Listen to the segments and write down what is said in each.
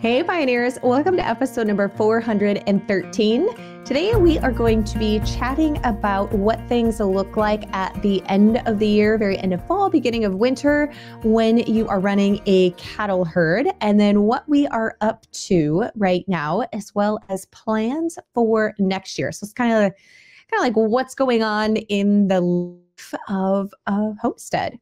Hey, pioneers, welcome to episode number 413. Today, we are going to be chatting about what things look like at the end of the year, very end of fall, beginning of winter, when you are running a cattle herd, and then what we are up to right now, as well as plans for next year. So it's kind of kind of like what's going on in the life of a homestead.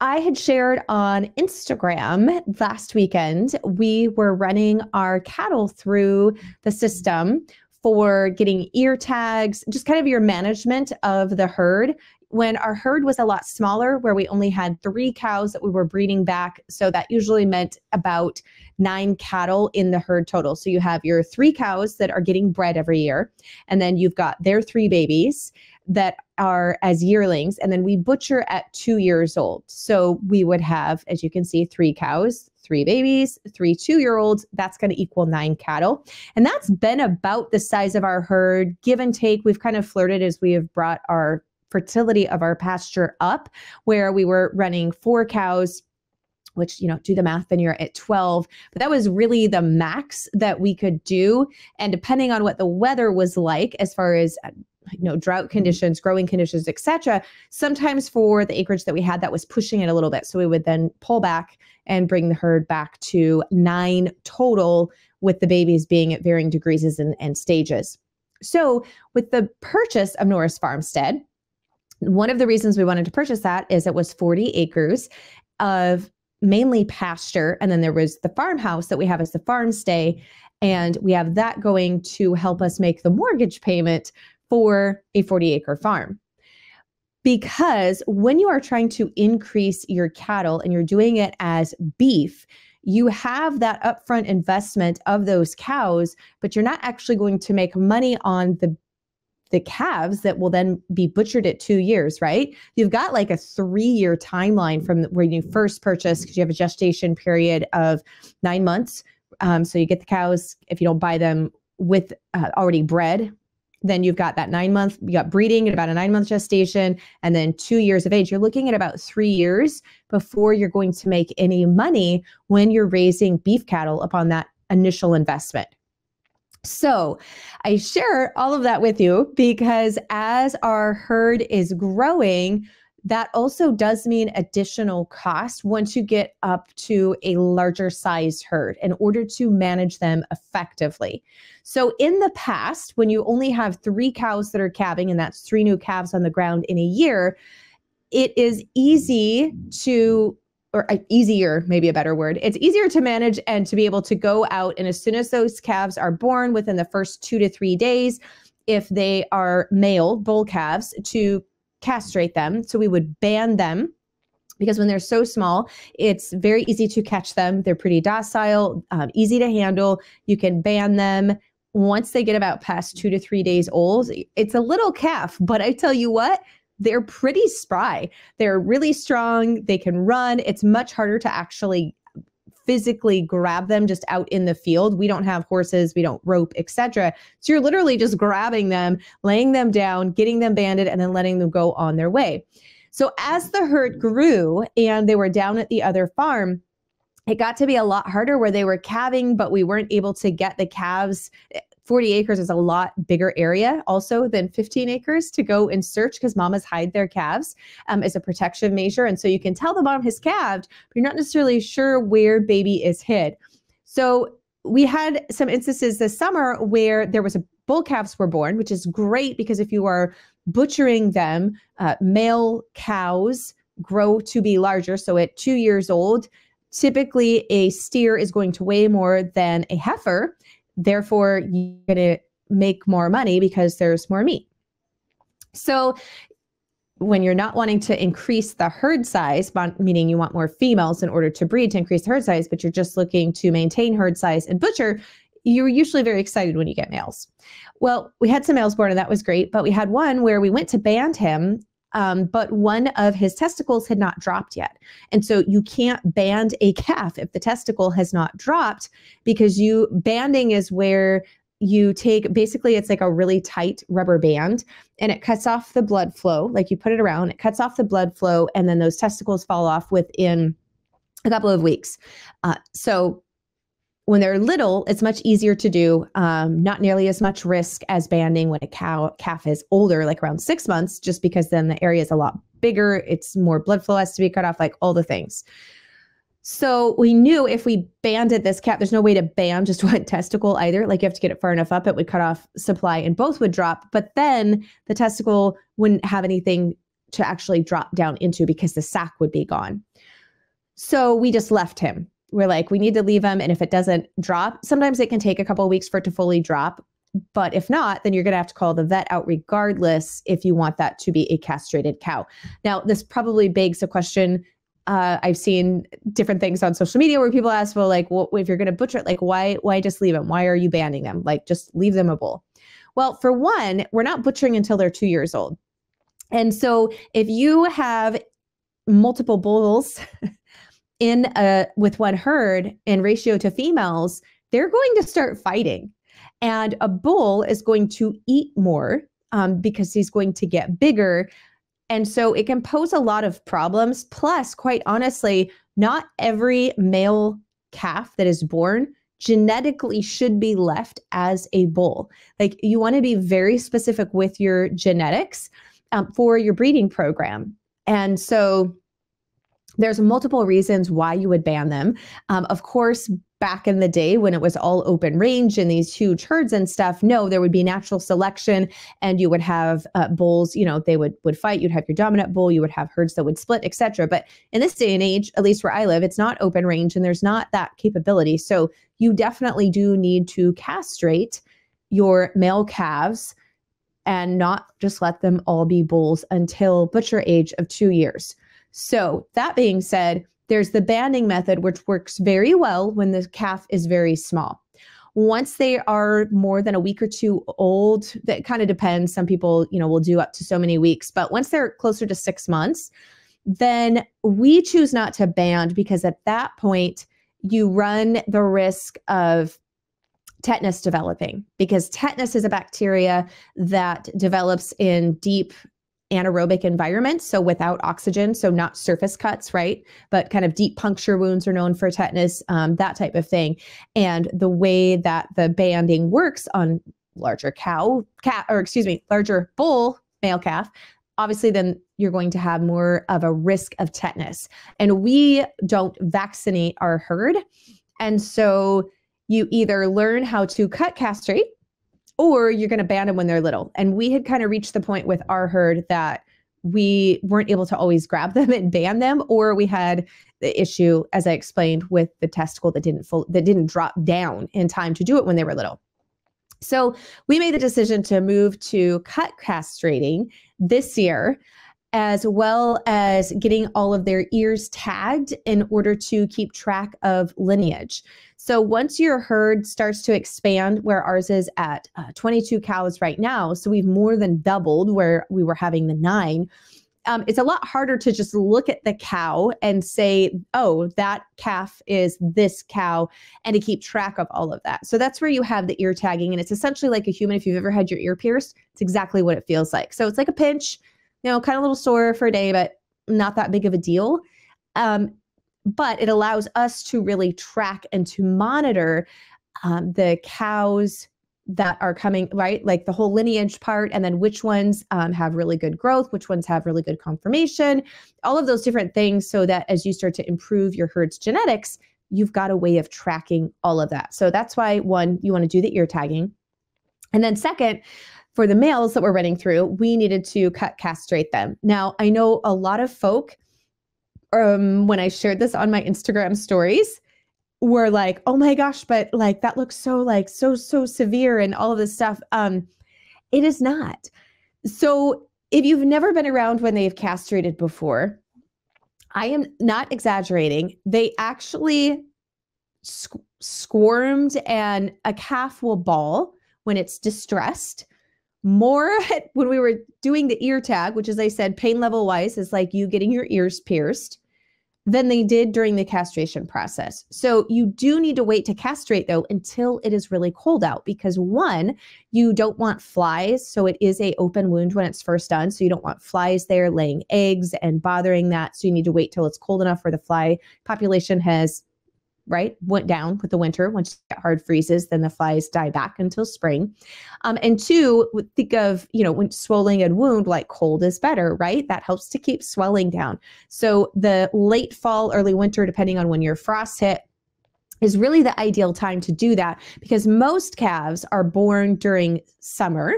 I had shared on Instagram last weekend, we were running our cattle through the system for getting ear tags, just kind of your management of the herd. When our herd was a lot smaller, where we only had three cows that we were breeding back. So that usually meant about nine cattle in the herd total. So you have your three cows that are getting bred every year, and then you've got their three babies that are as yearlings, and then we butcher at two years old. So we would have, as you can see, three cows, three babies, three two year olds. That's going to equal nine cattle. And that's been about the size of our herd, give and take. We've kind of flirted as we have brought our fertility of our pasture up, where we were running four cows which you know do the math then you're at 12 but that was really the max that we could do and depending on what the weather was like as far as uh, you know drought conditions growing conditions etc sometimes for the acreage that we had that was pushing it a little bit. So we would then pull back and bring the herd back to nine total with the babies being at varying degrees and, and stages. So with the purchase of norris farmstead one of the reasons we wanted to purchase that is it was 40 acres of mainly pasture and then there was the farmhouse that we have as the farm stay and we have that going to help us make the mortgage payment for a 40 acre farm. Because when you are trying to increase your cattle and you're doing it as beef, you have that upfront investment of those cows, but you're not actually going to make money on the the calves that will then be butchered at two years, right? You've got like a three year timeline from when you first purchase because you have a gestation period of nine months. Um, so you get the cows if you don't buy them with uh, already bred then you've got that nine month, you got breeding at about a nine month gestation, and then two years of age. You're looking at about three years before you're going to make any money when you're raising beef cattle upon that initial investment. So, I share all of that with you because as our herd is growing, that also does mean additional cost once you get up to a larger sized herd in order to manage them effectively. So, in the past, when you only have three cows that are calving, and that's three new calves on the ground in a year, it is easy to or uh, easier, maybe a better word. It's easier to manage and to be able to go out. And as soon as those calves are born within the first two to three days, if they are male bull calves, to castrate them. So we would ban them because when they're so small, it's very easy to catch them. They're pretty docile, um, easy to handle. You can ban them. Once they get about past two to three days old, it's a little calf, but I tell you what, they're pretty spry. They're really strong. They can run. It's much harder to actually physically grab them just out in the field. We don't have horses, we don't rope, etc. So you're literally just grabbing them, laying them down, getting them banded, and then letting them go on their way. So as the herd grew and they were down at the other farm, it got to be a lot harder where they were calving, but we weren't able to get the calves 40 acres is a lot bigger area also than 15 acres to go and search because mamas hide their calves um, as a protection measure. And so you can tell the mom has calved, but you're not necessarily sure where baby is hid. So we had some instances this summer where there was a bull calves were born, which is great because if you are butchering them, uh, male cows grow to be larger. So at two years old, typically a steer is going to weigh more than a heifer. Therefore, you're going to make more money because there's more meat. So, when you're not wanting to increase the herd size, meaning you want more females in order to breed to increase the herd size, but you're just looking to maintain herd size and butcher, you're usually very excited when you get males. Well, we had some males born and that was great, but we had one where we went to band him um, but one of his testicles had not dropped yet. And so you can't band a calf if the testicle has not dropped because you banding is where you take basically it's like a really tight rubber band and it cuts off the blood flow like you put it around it cuts off the blood flow and then those testicles fall off within a couple of weeks uh, so when they're little, it's much easier to do, um, not nearly as much risk as banding when a cow calf is older, like around six months, just because then the area is a lot bigger. It's more blood flow has to be cut off, like all the things. So we knew if we banded this calf, there's no way to band just one testicle either. Like you have to get it far enough up, it would cut off supply and both would drop. But then the testicle wouldn't have anything to actually drop down into because the sac would be gone. So we just left him we're like, we need to leave them. And if it doesn't drop, sometimes it can take a couple weeks for it to fully drop. But if not, then you're going to have to call the vet out regardless if you want that to be a castrated cow. Now, this probably begs a question. Uh, I've seen different things on social media where people ask, well, like, well, if you're going to butcher it, like, why, why just leave them? Why are you banning them? Like, just leave them a bull. Well, for one, we're not butchering until they're two years old. And so if you have multiple bulls in a with one herd in ratio to females, they're going to start fighting. And a bull is going to eat more um, because he's going to get bigger. And so it can pose a lot of problems. Plus, quite honestly, not every male calf that is born genetically should be left as a bull. Like you want to be very specific with your genetics um, for your breeding program. And so there's multiple reasons why you would ban them. Um, of course, back in the day when it was all open range and these huge herds and stuff, no, there would be natural selection, and you would have uh, bulls. You know, they would would fight. You'd have your dominant bull. You would have herds that would split, etc. But in this day and age, at least where I live, it's not open range, and there's not that capability. So you definitely do need to castrate your male calves and not just let them all be bulls until butcher age of two years. So, that being said, there's the banding method, which works very well when the calf is very small. Once they are more than a week or two old, that kind of depends. Some people, you know, will do up to so many weeks, but once they're closer to six months, then we choose not to band because at that point, you run the risk of tetanus developing because tetanus is a bacteria that develops in deep anaerobic environments, so without oxygen, so not surface cuts, right? But kind of deep puncture wounds are known for tetanus, um, that type of thing. And the way that the banding works on larger cow, cat, or excuse me, larger bull, male calf, obviously then you're going to have more of a risk of tetanus. And we don't vaccinate our herd. And so you either learn how to cut castrate or you're going to ban them when they're little. And we had kind of reached the point with our herd that we weren't able to always grab them and ban them, or we had the issue, as I explained, with the testicle that didn't full, that didn't drop down in time to do it when they were little. So we made the decision to move to cut castrating this year as well as getting all of their ears tagged in order to keep track of lineage. So once your herd starts to expand, where ours is at uh, 22 cows right now, so we've more than doubled where we were having the nine. Um, it's a lot harder to just look at the cow and say, oh, that calf is this cow, and to keep track of all of that. So that's where you have the ear tagging. And it's essentially like a human. If you've ever had your ear pierced, it's exactly what it feels like. So it's like a pinch you know, kind of a little sore for a day, but not that big of a deal. Um, but it allows us to really track and to monitor um, the cows that are coming, right? Like the whole lineage part, and then which ones um, have really good growth, which ones have really good conformation, all of those different things, so that as you start to improve your herd's genetics, you've got a way of tracking all of that. So that's why, one, you want to do the ear tagging. And then, second, for the males that we're running through, we needed to cut castrate them. Now, I know a lot of folk, um, when I shared this on my Instagram stories, were like, oh my gosh, but like that looks so like so, so severe and all of this stuff. Um, it is not. So if you've never been around when they've castrated before, I am not exaggerating. They actually squ- squirmed and a calf will bawl when it's distressed more when we were doing the ear tag, which, as I said, pain level wise is like you getting your ears pierced, than they did during the castration process. So you do need to wait to castrate though until it is really cold out because one, you don't want flies. So it is a open wound when it's first done. So you don't want flies there laying eggs and bothering that. So you need to wait till it's cold enough where the fly population has right, went down with the winter. Once you get hard freezes, then the flies die back until spring. Um, and two, think of, you know, when swelling and wound, like cold is better, right? That helps to keep swelling down. So the late fall, early winter, depending on when your frost hit, is really the ideal time to do that because most calves are born during summer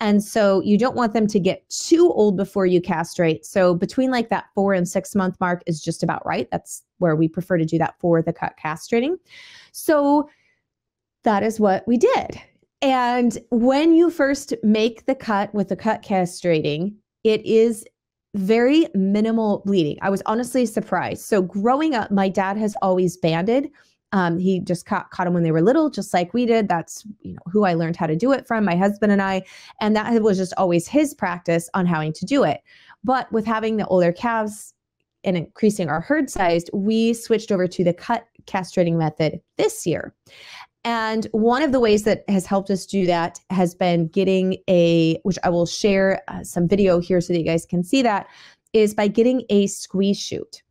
and so you don't want them to get too old before you castrate. So between like that four and six month mark is just about right. That's where we prefer to do that for the cut castrating. So that is what we did. And when you first make the cut with the cut castrating, it is very minimal bleeding. I was honestly surprised. So growing up, my dad has always banded um, he just caught, caught them when they were little, just like we did. That's you know who I learned how to do it from, my husband and I, and that was just always his practice on how to do it. But with having the older calves and increasing our herd size, we switched over to the cut castrating method this year. And one of the ways that has helped us do that has been getting a, which I will share uh, some video here so that you guys can see that, is by getting a squeeze chute.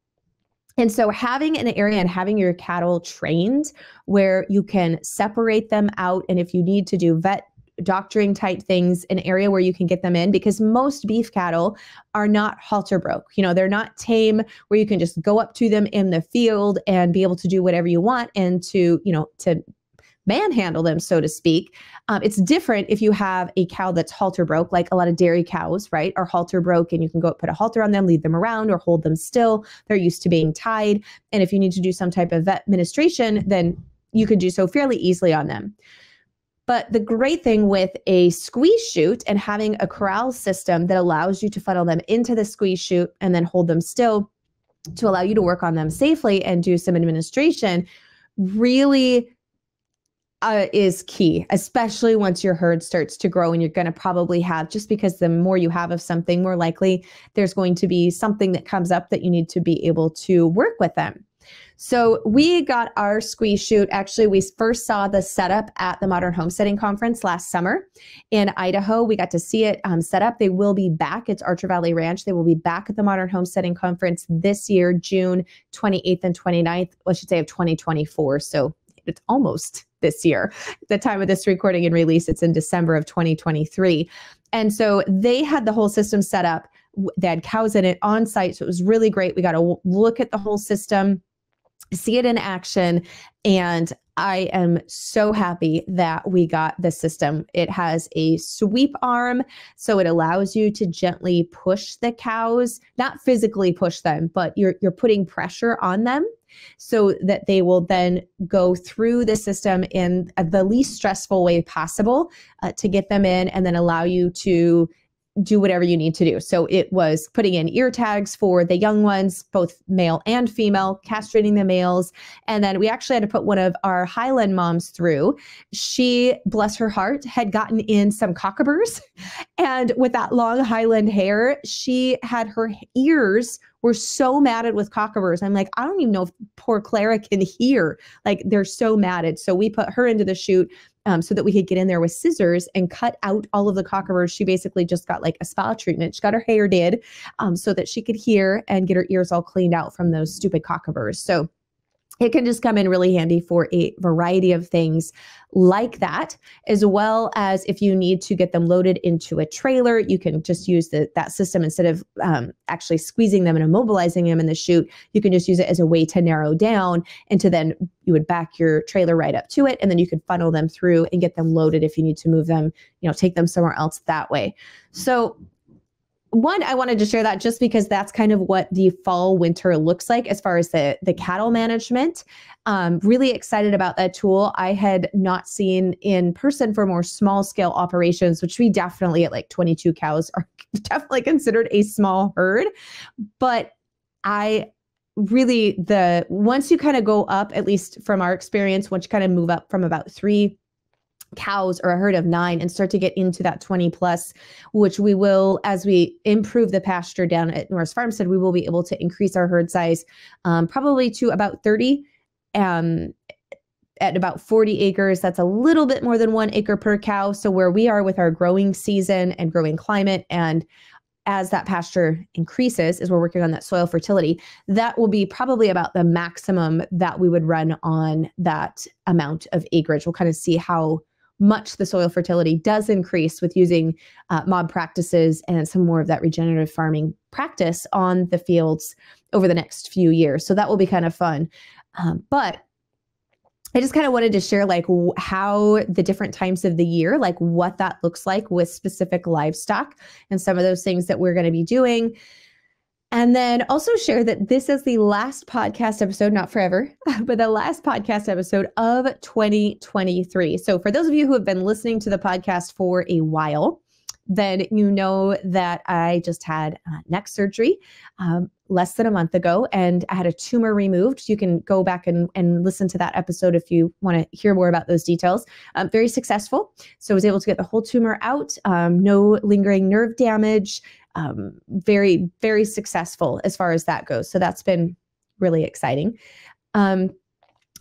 And so having an area and having your cattle trained where you can separate them out and if you need to do vet doctoring type things, an area where you can get them in because most beef cattle are not halter broke. You know, they're not tame where you can just go up to them in the field and be able to do whatever you want and to, you know, to manhandle them, so to speak. Um, it's different if you have a cow that's halter broke, like a lot of dairy cows, right, are halter broke, and you can go put a halter on them, lead them around, or hold them still. They're used to being tied. And if you need to do some type of vet administration, then you could do so fairly easily on them. But the great thing with a squeeze chute and having a corral system that allows you to funnel them into the squeeze chute and then hold them still to allow you to work on them safely and do some administration really uh, is key, especially once your herd starts to grow and you're going to probably have, just because the more you have of something, more likely there's going to be something that comes up that you need to be able to work with them. So we got our squeeze chute. Actually, we first saw the setup at the Modern Homesteading Conference last summer in Idaho. We got to see it um, set up. They will be back. It's Archer Valley Ranch. They will be back at the Modern Homesteading Conference this year, June 28th and 29th, I should say of 2024. So it's almost this year. the time of this recording and release, it's in December of 2023. And so they had the whole system set up. They had cows in it on site. So it was really great. We got to look at the whole system, see it in action. And I am so happy that we got the system. It has a sweep arm, so it allows you to gently push the cows, not physically push them, but you're you're putting pressure on them so that they will then go through the system in the least stressful way possible uh, to get them in and then allow you to do whatever you need to do. So it was putting in ear tags for the young ones, both male and female, castrating the males. And then we actually had to put one of our Highland moms through. She, bless her heart, had gotten in some cockleburs. And with that long Highland hair, she had her ears were so matted with cockleburs. I'm like, I don't even know if poor Clara can hear. Like they're so matted. So we put her into the chute um, so that we could get in there with scissors and cut out all of the cockleburs. She basically just got like a spa treatment. She got her hair did um, so that she could hear and get her ears all cleaned out from those stupid cockleburs. So it can just come in really handy for a variety of things like that, as well as if you need to get them loaded into a trailer, you can just use the, that system instead of um, actually squeezing them and immobilizing them in the chute. You can just use it as a way to narrow down and to then you would back your trailer right up to it, and then you could funnel them through and get them loaded if you need to move them, you know, take them somewhere else that way. So one i wanted to share that just because that's kind of what the fall winter looks like as far as the the cattle management. Um, really excited about that tool. I had not seen in person for more small scale operations which we definitely at like 22 cows are definitely considered a small herd. But i really the once you kind of go up at least from our experience once you kind of move up from about three cows or a herd of nine and start to get into that 20 plus, which we will, as we improve the pasture down at Norris Farmstead, we will be able to increase our herd size um, probably to about 30. Um, at about 40 acres, that's a little bit more than one acre per cow. So, where we are with our growing season and growing climate and as that pasture increases, as we're working on that soil fertility, that will be probably about the maximum that we would run on that amount of acreage. We'll kind of see how much the soil fertility does increase with using uh, mob practices and some more of that regenerative farming practice on the fields over the next few years. So that will be kind of fun. Um, but I just kind of wanted to share like how the different times of the year, like what that looks like with specific livestock and some of those things that we're going to be doing. And then also share that this is the last podcast episode, not forever, but the last podcast episode of 2023. So for those of you who have been listening to the podcast for a while, then you know that I just had uh, neck surgery um, less than a month ago and I had a tumor removed. You can go back and, and listen to that episode if you want to hear more about those details. Um, very successful. So I was able to get the whole tumor out, um, no lingering nerve damage. Um, very, very successful as far as that goes. So that's been really exciting. Um,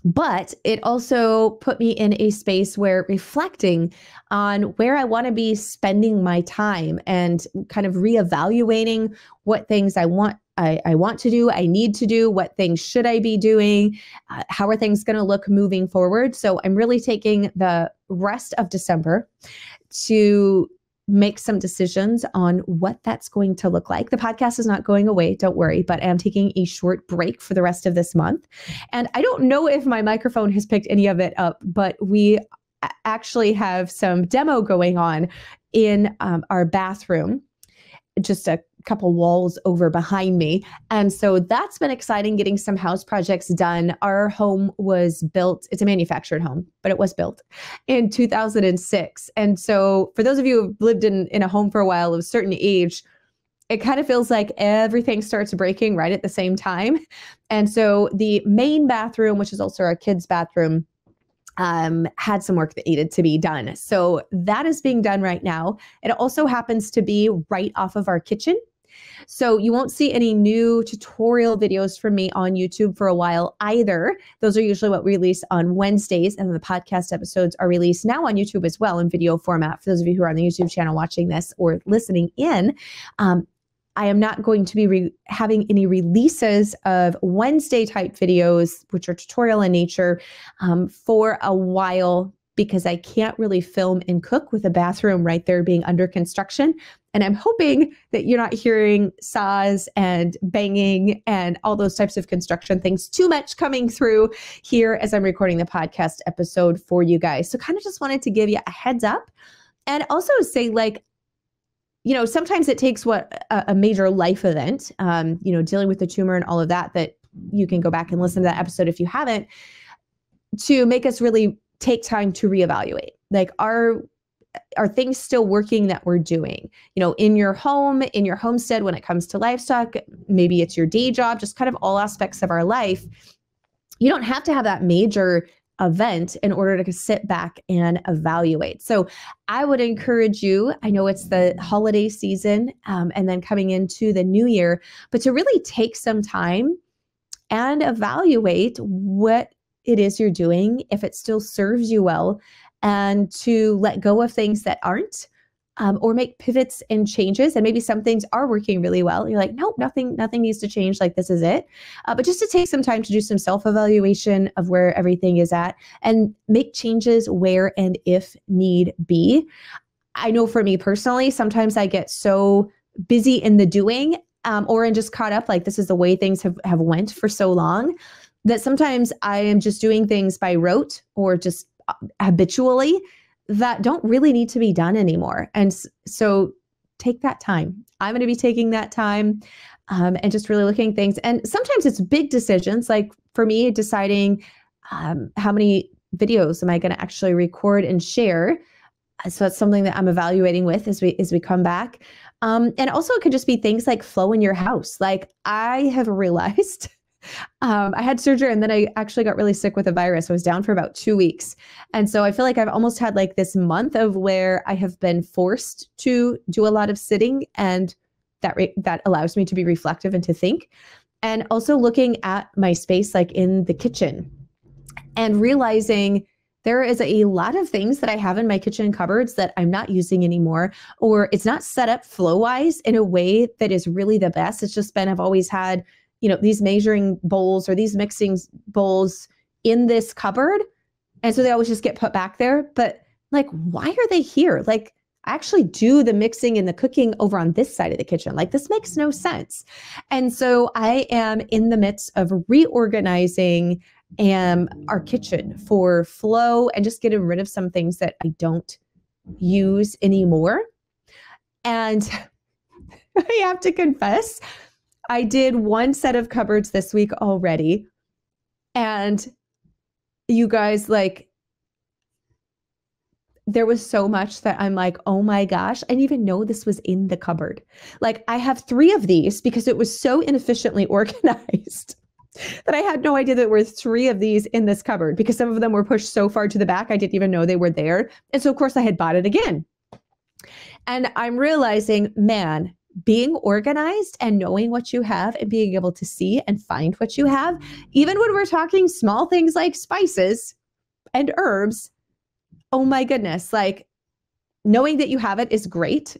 but it also put me in a space where reflecting on where I want to be spending my time and kind of reevaluating what things I want I, I, want to do, I need to do, what things should I be doing, uh, how are things going to look moving forward. So I'm really taking the rest of December to make some decisions on what that's going to look like. The podcast is not going away, don't worry, but I'm taking a short break for the rest of this month. And I don't know if my microphone has picked any of it up, but we actually have some demo going on in um, our bathroom just a couple walls over behind me. And so that's been exciting getting some house projects done. Our home was built, it's a manufactured home, but it was built in 2006. And so for those of you who've lived in, in a home for a while of a certain age, it kind of feels like everything starts breaking right at the same time. And so the main bathroom, which is also our kids' bathroom, um, had some work that needed to be done. So that is being done right now. It also happens to be right off of our kitchen. So you won't see any new tutorial videos from me on YouTube for a while either. Those are usually what we release on Wednesdays, and the podcast episodes are released now on YouTube as well in video format. For those of you who are on the YouTube channel watching this or listening in, um, I am not going to be re- having any releases of Wednesday type videos, which are tutorial in nature, um, for a while because I can't really film and cook with a bathroom right there being under construction. And I'm hoping that you're not hearing saws and banging and all those types of construction things too much coming through here as I'm recording the podcast episode for you guys. So, kind of just wanted to give you a heads up and also say, like, you know, sometimes it takes what a, major life event, um, you know, dealing with the tumor and all of that, that you can go back and listen to that episode if you haven't, to make us really take time to reevaluate. Like, are are things still working that we're doing you know in your home in your homestead when it comes to livestock maybe it's your day job just kind of all aspects of our life you don't have to have that major event in order to sit back and evaluate. So I would encourage you, I know it's the holiday season um, and then coming into the new year, but to really take some time and evaluate what it is you're doing, if it still serves you well, and to let go of things that aren't um, or make pivots and changes. And maybe some things are working really well. You're like, nope, nothing, nothing needs to change. Like this is it. Uh, but just to take some time to do some self evaluation of where everything is at and make changes where and if need be. I know for me personally, sometimes I get so busy in the doing um, or in just caught up. Like this is the way things have have went for so long that sometimes I am just doing things by rote or just uh, habitually that don't really need to be done anymore. And so take that time. I'm going to be taking that time um, and just really looking things. And sometimes it's big decisions, like for me, deciding um, how many videos am I going to actually record and share. So that's something that I'm evaluating with as we as we come back. Um, and also, it could just be things like flow in your house. Like I have realized um, I had surgery and then I actually got really sick with a virus. I was down for about two weeks. And so I feel like I've almost had like this month of where I have been forced to do a lot of sitting and that re- that allows me to be reflective and to think. And also looking at my space like in the kitchen and realizing there is a lot of things that I have in my kitchen cupboards that I'm not using anymore, or it's not set up flow wise in a way that is really the best. It's just been, I've always had, you know, these measuring bowls or these mixing bowls in this cupboard. And so they always just get put back there. But like, why are they here? Like, I actually do the mixing and the cooking over on this side of the kitchen. Like, this makes no sense. And so I am in the midst of reorganizing um, our kitchen for flow and just getting rid of some things that I don't use anymore. And I have to confess, I did one set of cupboards this week already. And you guys, like, there was so much that I'm like, oh my gosh, I didn't even know this was in the cupboard. Like, I have three of these because it was so inefficiently organized that I had no idea that there were three of these in this cupboard because some of them were pushed so far to the back, I didn't even know they were there. And so, of course, I had bought it again. And I'm realizing, man, being organized and knowing what you have and being able to see and find what you have, even when we're talking small things like spices and herbs, oh my goodness, like knowing that you have it is great.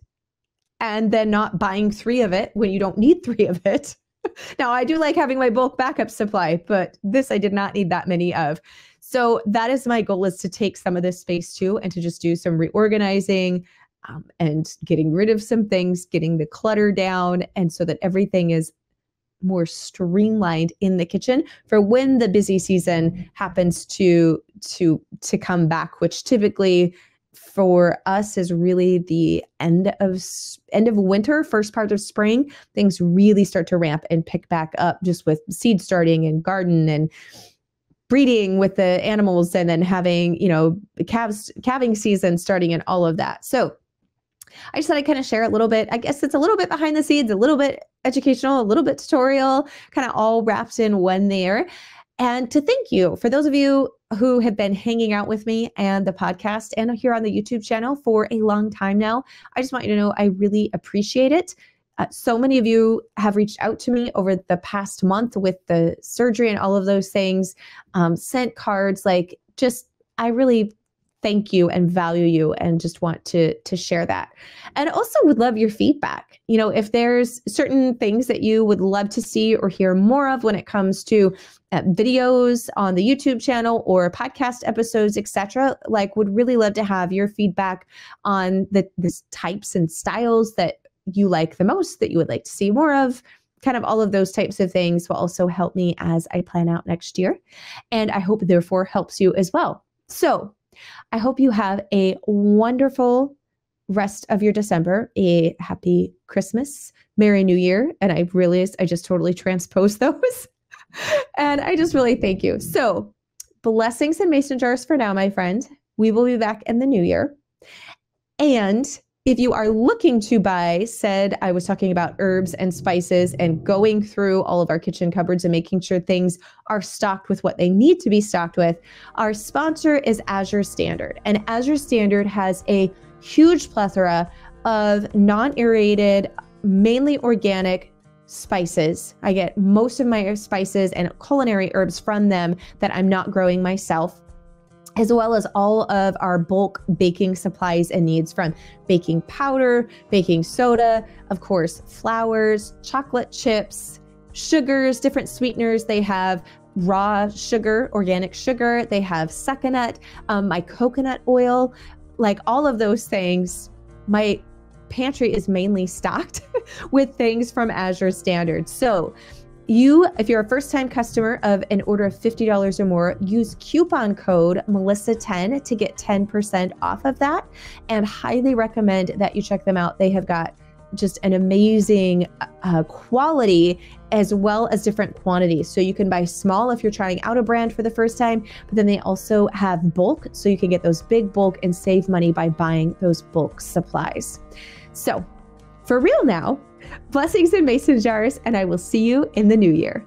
And then not buying three of it when you don't need three of it now, I do like having my bulk backup supply, but this I did not need that many of. So that is my goal is to take some of this space too and to just do some reorganizing um, and getting rid of some things, getting the clutter down, and so that everything is more streamlined in the kitchen for when the busy season happens to to to come back which typically for us is really the end of end of winter, first part of spring. Things really start to ramp and pick back up just with seed starting and garden and breeding with the animals and then having, you know, calves calving season starting and all of that. So I just thought I'd kind of share a little bit. I guess it's a little bit behind the scenes, a little bit educational, a little bit tutorial, kind of all wrapped in one there. And to thank you for those of you who have been hanging out with me and the podcast and here on the YouTube channel for a long time now. I just want you to know I really appreciate it. Uh, so many of you have reached out to me over the past month with the surgery and all of those things, um, sent cards, like just, I really thank you and value you and just want to to share that. And also would love your feedback. You know if there's certain things that you would love to see or hear more of when it comes to uh, videos on the youtube channel or podcast episodes etc like would really love to have your feedback on the, the types and styles that you like the most that you would like to see more of kind of all of those types of things will also help me as i plan out next year. And i hope therefore helps you as well. So I hope you have a wonderful rest of your December, a happy Christmas, Merry New Year. And I realized I just totally transposed those. and I just really thank you. So, blessings and mason jars for now, my friend. We will be back in the new year. And if you are looking to buy, said I was talking about herbs and spices and going through all of our kitchen cupboards and making sure things are stocked with what they need to be stocked with, our sponsor is Azure Standard. And Azure Standard has a huge plethora of non irradiated, mainly organic spices. I get most of my spices and culinary herbs from them that I'm not growing myself as well as all of our bulk baking supplies and needs from baking powder, baking soda, of course, flours, chocolate chips, sugars, different sweeteners. They have raw sugar, organic sugar. They have Sucanat, um, my coconut oil, like all of those things. My pantry is mainly stocked with things from Azure Standard. So you, if you're a first time customer of an order of $50 or more, use coupon code Melissa10 to get 10% off of that. And highly recommend that you check them out. They have got just an amazing uh, quality as well as different quantities. So you can buy small if you're trying out a brand for the first time, but then they also have bulk. So you can get those big bulk and save money by buying those bulk supplies. So for real now, Blessings in mason jars, and I will see you in the new year.